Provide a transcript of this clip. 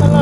Hello. na